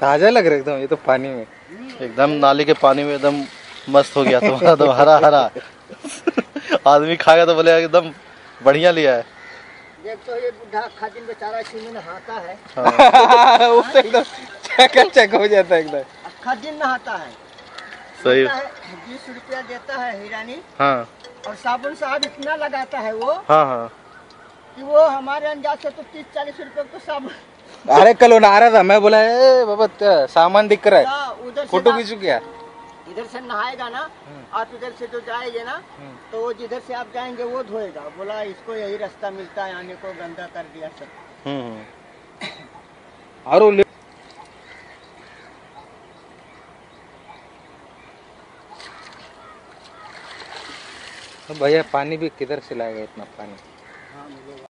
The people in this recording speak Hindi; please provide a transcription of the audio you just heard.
ताज़ा लग रहा है एकदम ये तो पानी में। एकदम नाली के पानी में एकदम मस्त हो गया तुम्हारा तो हरा हरा आदमी खाएगा तो बोले एकदम बढ़िया लिया है। देख तो ये बुढ़ा बेचारा इसी में नहाता है। वो तो एकदम चकाचक हो जाता है एकदम। अक्खा नहाता है। सही। बीस रुपया देता है हिरानी। हाँ। और साबुन साहब इतना लगाता है वो। हाँ हाँ। कि वो हमारे अंदाज से तो तीस चालीस रुपए का तो साबुन अरे कल वो नहा रहा था मैं बोला ए बाबा सामान दिख रहा है? हाँ, उधर फ़ोटो खींचू क्या इधर से नहाएगा ना आप इधर से जो जाएँगे ना तो वो जिधर से आप जाएँगे वो धोएगा। बोला इसको यही रास्ता मिलता है आने को गंदा कर दिया सब। हम्म हम्म। और भैया पानी भी किधर से लाएगा इतना पानी?